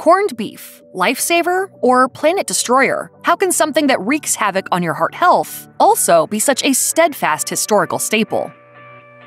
Corned beef, lifesaver or planet destroyer? How can something that wreaks havoc on your heart health also be such a steadfast historical staple?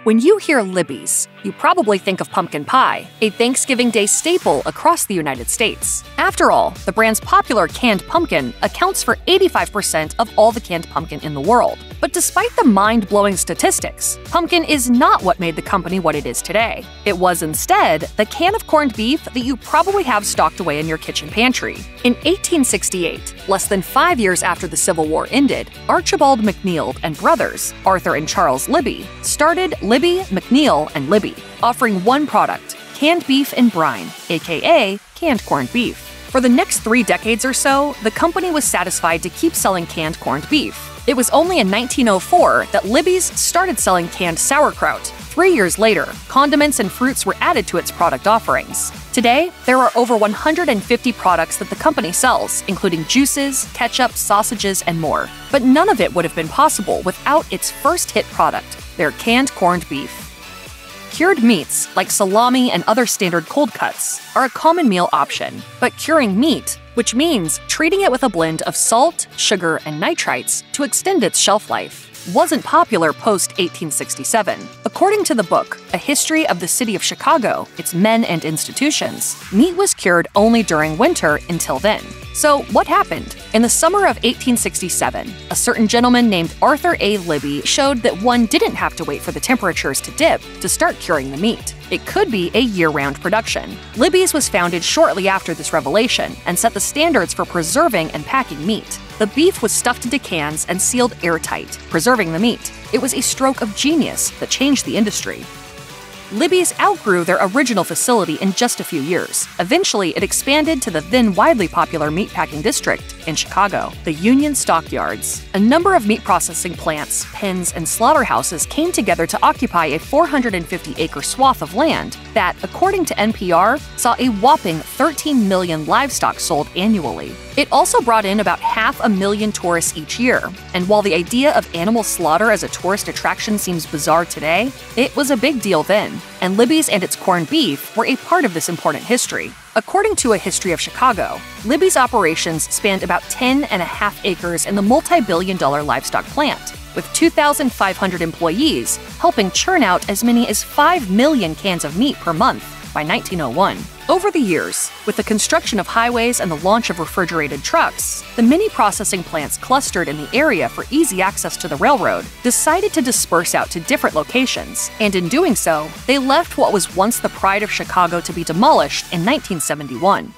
When you hear Libby's, you probably think of pumpkin pie, a Thanksgiving Day staple across the United States. After all, the brand's popular canned pumpkin accounts for 85% of all the canned pumpkin in the world. But despite the mind blowing statistics, pumpkin is not what made the company what it is today. It was instead the can of corned beef that you probably have stocked away in your kitchen pantry. In 1868, less than five years after the Civil War ended, Archibald McNeill and brothers, Arthur and Charles Libby, started Libby, McNeill, and Libby, offering one product canned beef in brine, aka canned corned beef. For the next three decades or so, the company was satisfied to keep selling canned corned beef. It was only in 1904 that Libby's started selling canned sauerkraut. Three years later, condiments and fruits were added to its product offerings. Today, there are over 150 products that the company sells, including juices, ketchup, sausages, and more. But none of it would have been possible without its first hit product, their canned corned beef. Cured meats, like salami and other standard cold cuts, are a common meal option, but curing meat, which means treating it with a blend of salt, sugar, and nitrites to extend its shelf life, wasn't popular post 1867. According to the book, A History of the City of Chicago, Its Men and Institutions, meat was cured only during winter until then. So, what happened? In the summer of 1867, a certain gentleman named Arthur A. Libby showed that one didn't have to wait for the temperatures to dip to start curing the meat. It could be a year round production. Libby's was founded shortly after this revelation and set the standards for preserving and packing meat. The beef was stuffed into cans and sealed airtight, preserving the meat. It was a stroke of genius that changed the industry. Libby's outgrew their original facility in just a few years. Eventually, it expanded to the then widely popular meatpacking district in Chicago, the Union Stockyards. A number of meat processing plants, pens, and slaughterhouses came together to occupy a 450 acre swath of land that, according to NPR, saw a whopping 13 million livestock sold annually. It also brought in about half a million tourists each year, and while the idea of animal slaughter as a tourist attraction seems bizarre today, it was a big deal then, and Libby's and its corned beef were a part of this important history. According to a history of Chicago, Libby's operations spanned about 10 and a half acres in the multi billion dollar livestock plant, with 2,500 employees helping churn out as many as 5 million cans of meat per month by 1901. Over the years, with the construction of highways and the launch of refrigerated trucks, the many processing plants clustered in the area for easy access to the railroad decided to disperse out to different locations, and in doing so, they left what was once the pride of Chicago to be demolished in 1971.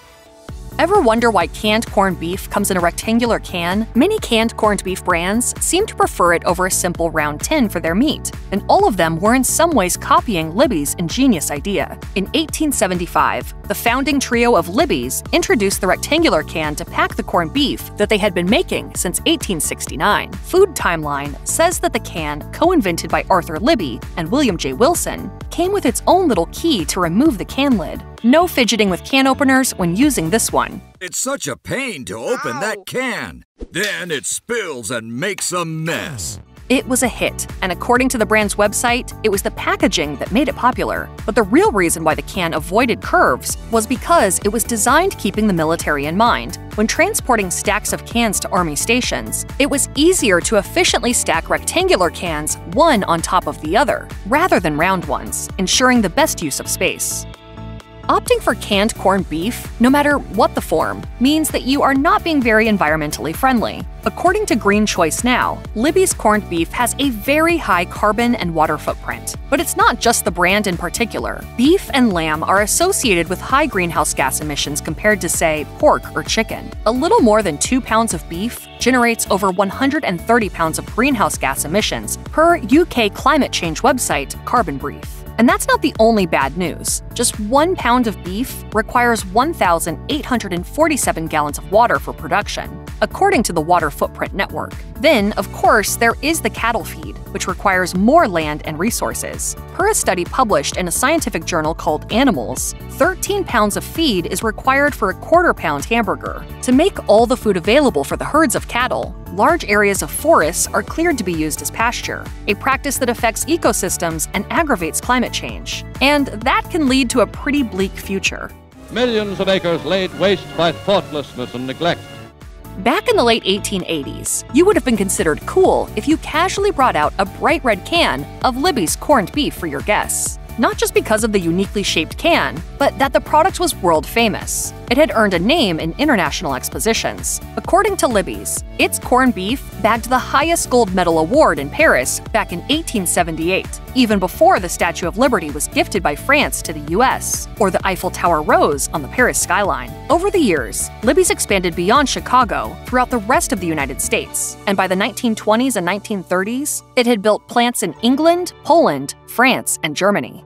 Ever wonder why canned corned beef comes in a rectangular can? Many canned corned beef brands seem to prefer it over a simple round tin for their meat, and all of them were in some ways copying Libby's ingenious idea. In 1875, the founding trio of Libby's introduced the rectangular can to pack the corned beef that they had been making since 1869. Food Timeline says that the can, co invented by Arthur Libby and William J. Wilson, came with its own little key to remove the can lid. No fidgeting with can openers when using this one. It's such a pain to open Ow. that can. Then it spills and makes a mess. It was a hit, and according to the brand's website, it was the packaging that made it popular. But the real reason why the can avoided curves was because it was designed keeping the military in mind. When transporting stacks of cans to Army stations, it was easier to efficiently stack rectangular cans one on top of the other, rather than round ones, ensuring the best use of space. Opting for canned corned beef, no matter what the form, means that you are not being very environmentally friendly. According to Green Choice Now, Libby's corned beef has a very high carbon and water footprint. But it's not just the brand in particular. Beef and lamb are associated with high greenhouse gas emissions compared to, say, pork or chicken. A little more than 2 pounds of beef generates over 130 pounds of greenhouse gas emissions per UK climate change website Carbon Brief. And that's not the only bad news. Just one pound of beef requires 1,847 gallons of water for production, according to the Water Footprint Network. Then, of course, there is the cattle feed, which requires more land and resources. Per a study published in a scientific journal called Animals, 13 pounds of feed is required for a quarter pound hamburger. To make all the food available for the herds of cattle, large areas of forests are cleared to be used as pasture, a practice that affects ecosystems and aggravates climate change. And that can lead to a pretty bleak future. millions of acres laid waste by thoughtlessness and neglect. Back in the late 1880s, you would have been considered cool if you casually brought out a bright red can of Libby's corned beef for your guests not just because of the uniquely shaped can, but that the product was world famous. It had earned a name in international expositions. According to Libby's, its corned beef bagged the highest gold medal award in Paris back in 1878, even before the Statue of Liberty was gifted by France to the US, or the Eiffel Tower rose on the Paris skyline. Over the years, Libby's expanded beyond Chicago throughout the rest of the United States, and by the 1920s and 1930s, it had built plants in England, Poland, France, and Germany.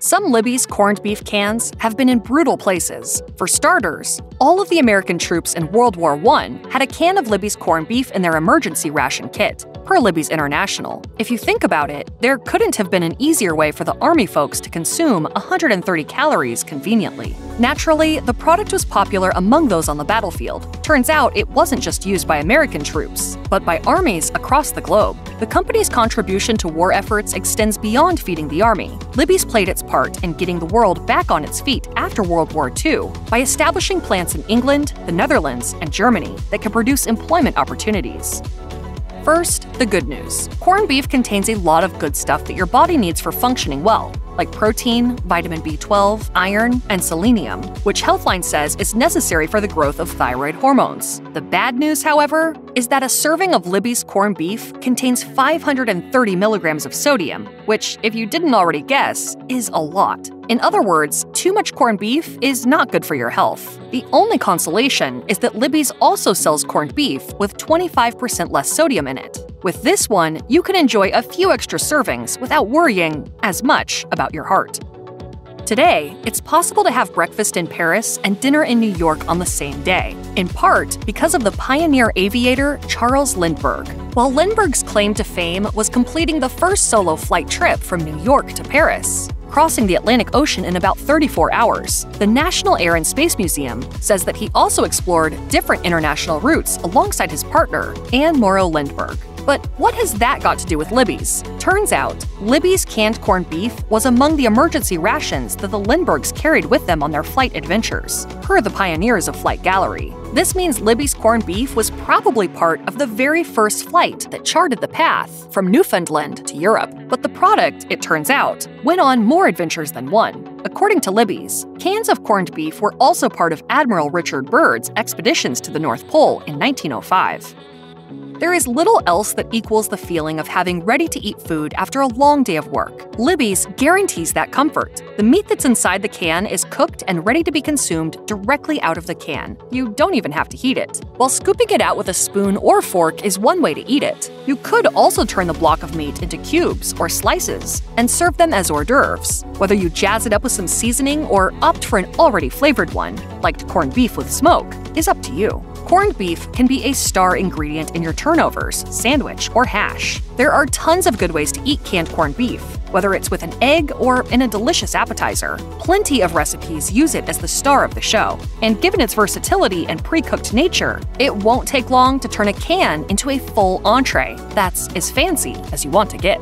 Some Libby's corned beef cans have been in brutal places. For starters, all of the American troops in World War I had a can of Libby's corned beef in their emergency ration kit, per Libby's International. If you think about it, there couldn't have been an easier way for the Army folks to consume 130 calories conveniently. Naturally, the product was popular among those on the battlefield. Turns out it wasn't just used by American troops, but by armies across the globe. The company's contribution to war efforts extends beyond feeding the Army. Libby's played its part in getting the world back on its feet after World War II by establishing plants in England, the Netherlands, and Germany that can produce employment opportunities. First, the good news. Corned beef contains a lot of good stuff that your body needs for functioning well, like protein, vitamin B12, iron, and selenium, which Healthline says is necessary for the growth of thyroid hormones. The bad news, however, is that a serving of Libby's corned beef contains 530 milligrams of sodium, which, if you didn't already guess, is a lot. In other words, too much corned beef is not good for your health. The only consolation is that Libby's also sells corned beef with 25% less sodium in it. With this one, you can enjoy a few extra servings without worrying as much about your heart. Today, it's possible to have breakfast in Paris and dinner in New York on the same day, in part because of the pioneer aviator Charles Lindbergh. While Lindbergh's claim to fame was completing the first solo flight trip from New York to Paris, crossing the Atlantic Ocean in about 34 hours. The National Air and Space Museum says that he also explored different international routes alongside his partner, Anne Morrow Lindbergh. But what has that got to do with Libby's? Turns out, Libby's canned corned beef was among the emergency rations that the Lindberghs carried with them on their flight adventures, per the pioneers of Flight Gallery. This means Libby's corned beef was probably part of the very first flight that charted the path from Newfoundland to Europe. But the product, it turns out, went on more adventures than one. According to Libby's, cans of corned beef were also part of Admiral Richard Byrd's expeditions to the North Pole in 1905. There is little else that equals the feeling of having ready to eat food after a long day of work. Libby's guarantees that comfort. The meat that's inside the can is cooked and ready to be consumed directly out of the can. You don't even have to heat it. While scooping it out with a spoon or fork is one way to eat it, you could also turn the block of meat into cubes or slices and serve them as hors d'oeuvres. Whether you jazz it up with some seasoning or opt for an already flavored one, like corned beef with smoke, is up to you. Corned beef can be a star ingredient in your turnovers, sandwich, or hash. There are tons of good ways to eat canned corned beef, whether it's with an egg or in a delicious appetizer. Plenty of recipes use it as the star of the show, and given its versatility and pre cooked nature, it won't take long to turn a can into a full entree that's as fancy as you want to get.